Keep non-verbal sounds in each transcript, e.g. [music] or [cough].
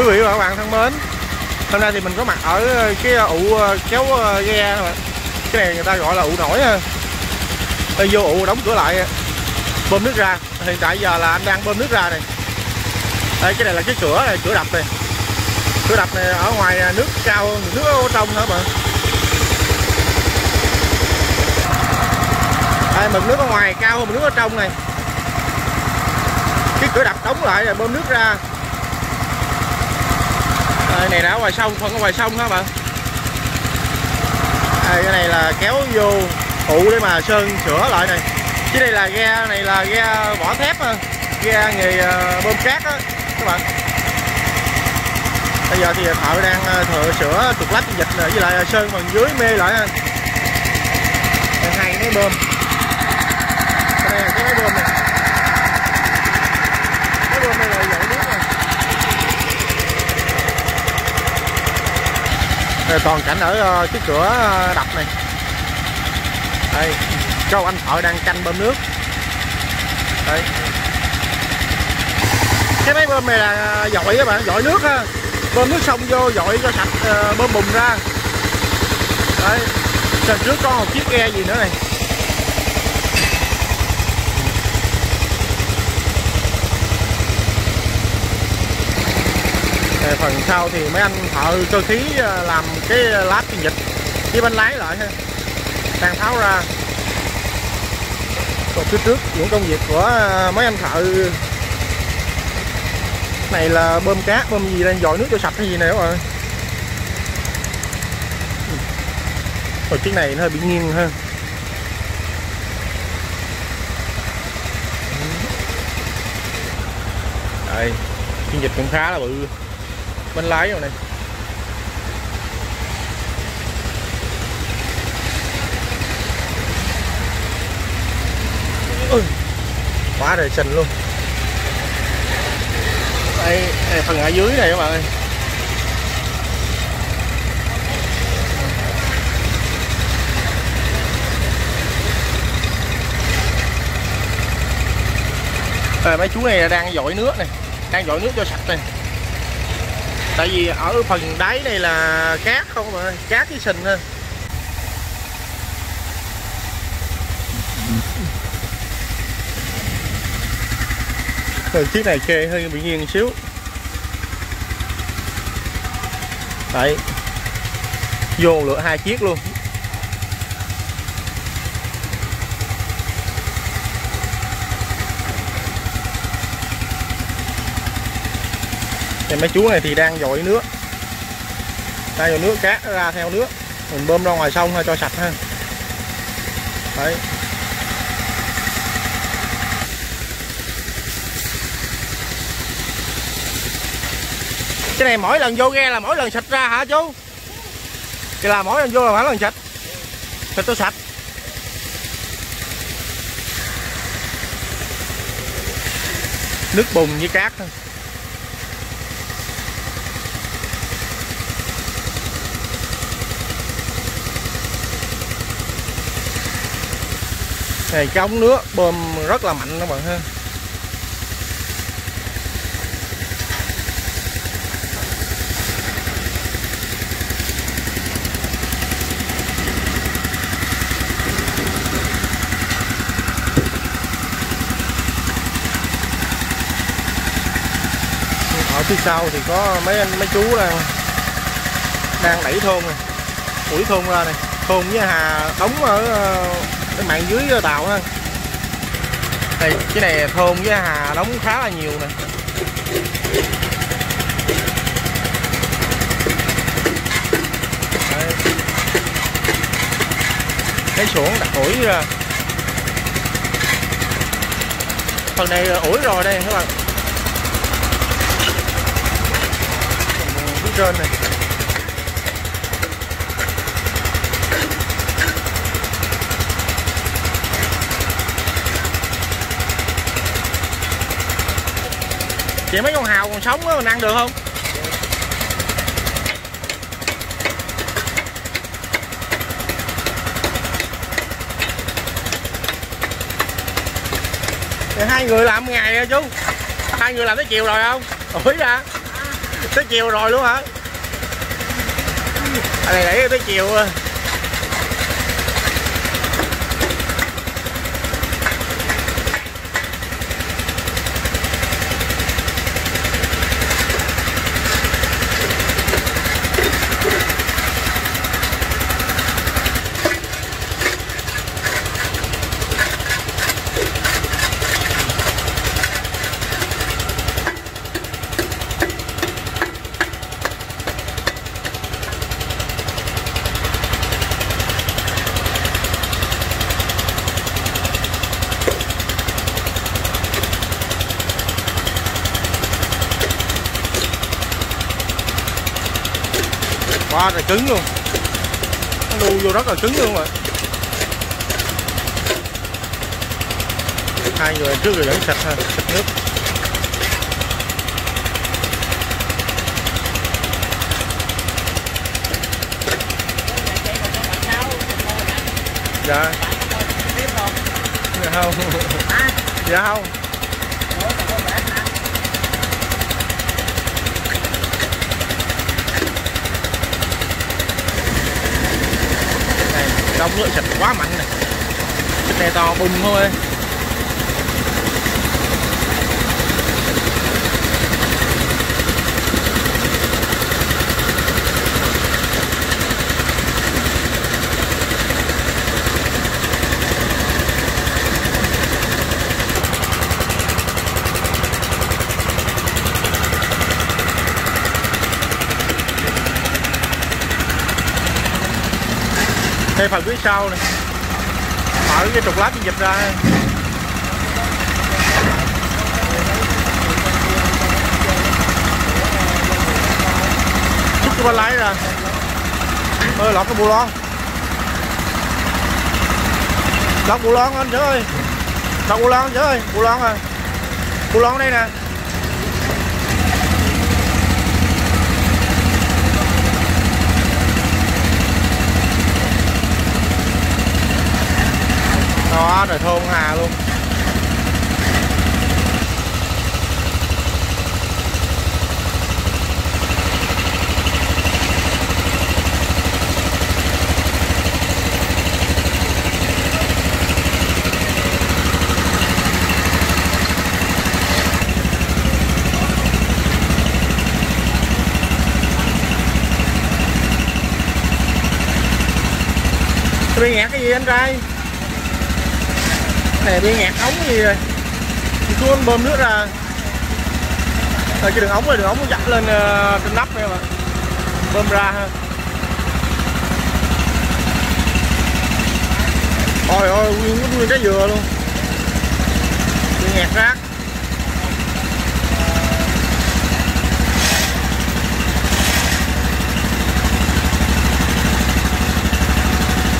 quý vị và các bạn, thân mến, hôm nay thì mình có mặt ở ờ, cái ờ, ụ ờ, kéo ghe cái này người ta gọi là ụ nổi ha. Đây vô ụ đóng cửa lại, bơm nước ra. Hiện tại giờ là anh đang bơm nước ra này đây cái này là cái cửa này, cửa đập này. Cửa đập này ở ngoài nước cao hơn nước ở trong nữa mà đây mực nước ở ngoài cao hơn mực nước ở trong này. Cái cửa đập đóng lại rồi bơm nước ra. Ờ, này đã ngoài sông không có ngoài sông hả bạn à, ờ, cái này là kéo vô phụ để mà sơn sửa lại này. Chứ đây là ghe này là ghe vỏ thép à. ghe nghề ờ, bơm cát á các bạn. Bây giờ thì thợ đang thợ sửa trục lách dịch với lại sơn phần dưới mê lại hai cái bơm. Đây là cái máy bơm này máy bơm này là dội nước này đây toàn cảnh ở trước cái cửa ờ, đập này. Đây, câu anh thợ đang canh bơm nước. Đây. Cái máy bơm này là ờ, dội các bạn dội nước ha bơm nước xong vô dội cho sạch bơm bùng ra. Đấy trên trước có một chiếc ghe gì nữa này. Phần sau thì mấy anh thợ cơ khí ờ, làm cái lát truyền dịch. Với bánh lái lại ha. Đang tháo ra. Còn phía trước, những công việc của ờ, mấy anh thợ này là bơm cát bơm gì đây? Dội nước cho sạch hay gì này rồi rồi chiếc này nó hơi bị nghiêng hơn đây, chiến dịch cũng khá là bự bánh lái rồi này. Quá trời xình luôn. Đây, đây phần ở dưới này các bạn ơi. À, mấy chú này đang dội nước này đang dội nước cho sạch này tại vì ở phần đáy này là cát không mà cát với sình thôi. Rồi chiếc này kê hơi bị nghiêng xíu. Đấy. Vô lựa hai chiếc luôn. Thì mấy chú này thì đang dội nước. Đang dội nước cát ra theo nước. Mình bơm ra ngoài sông cho sạch ha. Đấy. Cái này mỗi lần vô ghe là mỗi lần sạch ra hả chú? Cái là mỗi lần vô là mỗi lần sạch, sạch tôi sạch. Nước bùn với cát thôi. Này cái ống nước bơm rất là mạnh các bạn ha. Ở phía sau thì có mấy anh, mấy chú đang đang đẩy thôn này ủi thôn ra này. Thôn với hà đóng ở ờ, cái mạng dưới ờ, tàu ha. Thì cái này thơm với hà đóng khá là nhiều nè. Cái xuống đặt ủi ra. Phần này ủi rồi đây, các bạn. Phía trên này. Chị mấy con hào còn sống á mình ăn được không? Thì hai người làm ngày rồi chú? Hai người làm tới chiều rồi không? Ủi ra dạ? tới chiều rồi luôn hả? À, này để tới chiều à. Quá là cứng luôn. Nó đu vô rất là cứng luôn rồi. Hai người trước rồi vẫn sạch ha, sạch nước. Dạ. Dạ không. [laughs] Dạ không. Đông lưỡi sạch quá mạnh này. Cái này to bùng thôi. Đây phần phía sau này. Mở cái trục lát dịch ra. Chút cái ba lái ra. Ơi lọt cái bù lon. Lọt bù lon anh chứ ơi. Lọt bù lon chứ ơi. Bù lon à. Bù lon đây nè. Đó rồi thôn hà luôn. Tôi nghe cái gì anh trai này bị ngạt ống gì rồi xuống bơm nước ra. Rồi cái đường ống này, đường ống dặn lên ờ, trên nắp này mà bơm ra ha. Ôi ôi, nguyên nguyên trái dừa luôn. Bị ngạt rác.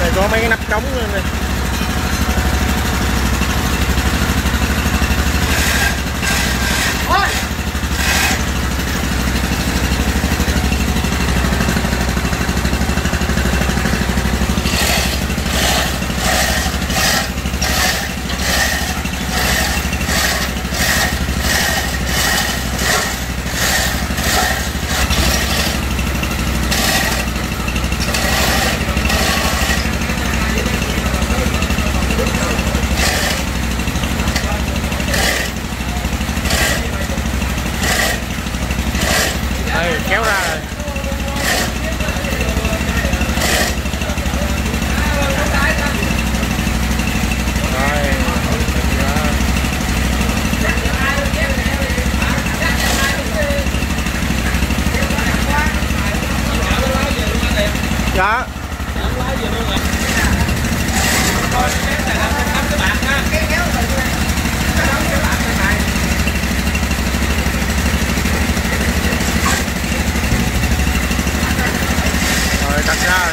Đây có mấy cái nắp trống nữa này đây kéo ra rồi rồi dạ. Rồi, đặt ra.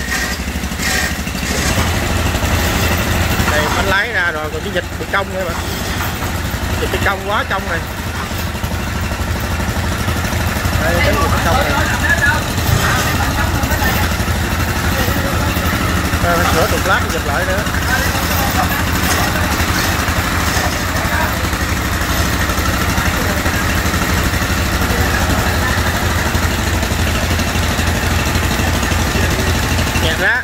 Đây bánh lái ra rồi, còn cái dịch bị cong nữa mà dịch bị cong quá cong này. Đây, cái dịch bị cong này. Ờ, sửa trục lát dịch lại nữa nhạc ra.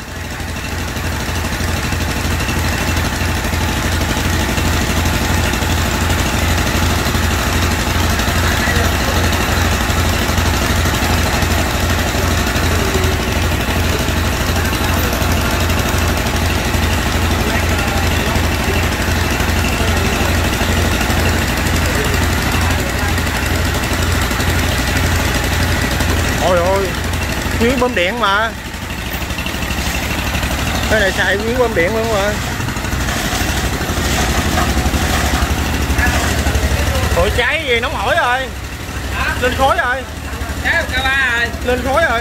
Miếng bơm điện mà. Cái này xài miếng bơm điện luôn mà. Ủa cháy gì? Nóng hổi rồi. Lên khối rồi. Cháy ca ba rồi Lên khối rồi.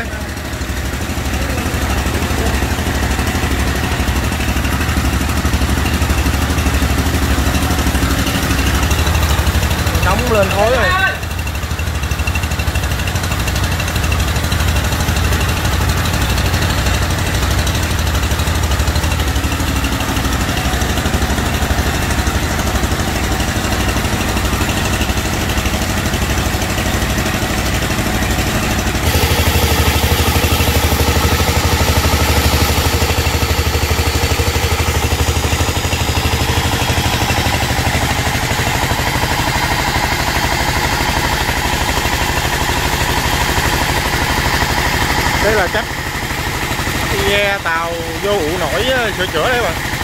Nóng lên khối rồi đây là cách